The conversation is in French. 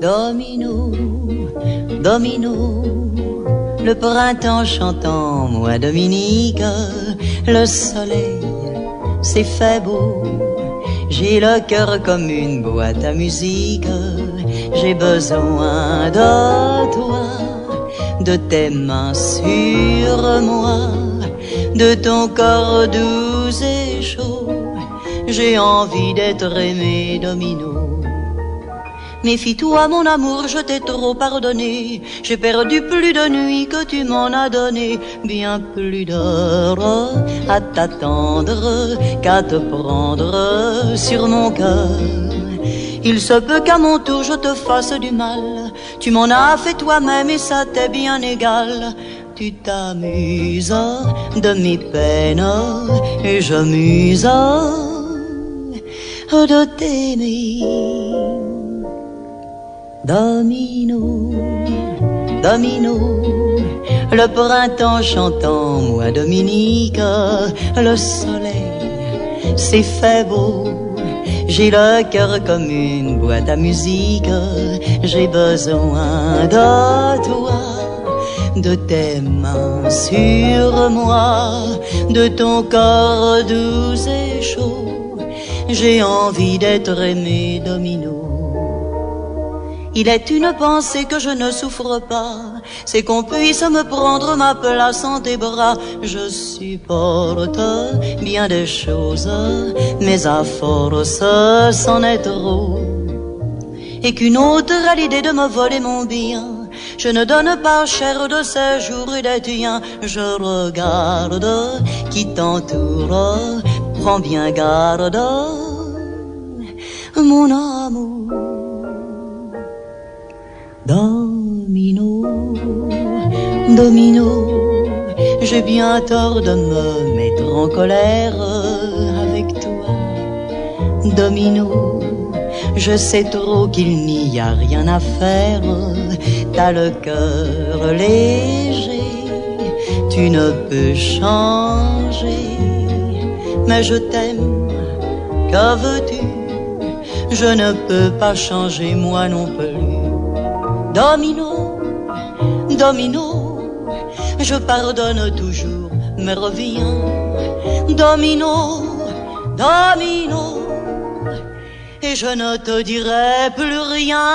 Domino, domino, le printemps chantant, moi Dominique, le soleil c'est fait beau. J'ai le cœur comme une boîte à musique, j'ai besoin de toi, de tes mains sur moi, de ton corps doux et chaud. J'ai envie d'être aimé domino Méfie-toi, mon amour, je t'ai trop pardonné. J'ai perdu plus de nuits que tu m'en as donné, bien plus d'heures à t'attendre qu'à te prendre sur mon cœur. Il se peut qu'à mon tour je te fasse du mal. Tu m'en as fait toi-même et ça t'est bien égal. Tu t'amuses de mes peines et je m'use de t'aimer. Domino, domino, le printemps chantant, moi Dominique, le soleil c'est fait beau. J'ai le cœur comme une boîte à musique, j'ai besoin de toi, de tes mains sur moi, de ton corps doux et chaud. J'ai envie d'être aimé domino il est une pensée que je ne souffre pas, c'est qu'on puisse me prendre ma place en tes bras. Je supporte bien des choses, mais à force c'en est trop. Et qu'une autre a l'idée de me voler mon bien. Je ne donne pas cher de ces jours et des tiens. Je regarde qui t'entoure, prends bien garde, mon amour. Domino, domino, j'ai bien tort de me mettre en colère avec toi. Domino, je sais trop qu'il n'y a rien à faire. T'as le cœur léger, tu ne peux changer. Mais je t'aime, que veux-tu? Je ne peux pas changer moi non plus. Domino, domino, je pardonne toujours, mais reviens. Domino, domino, et je ne te dirai plus rien.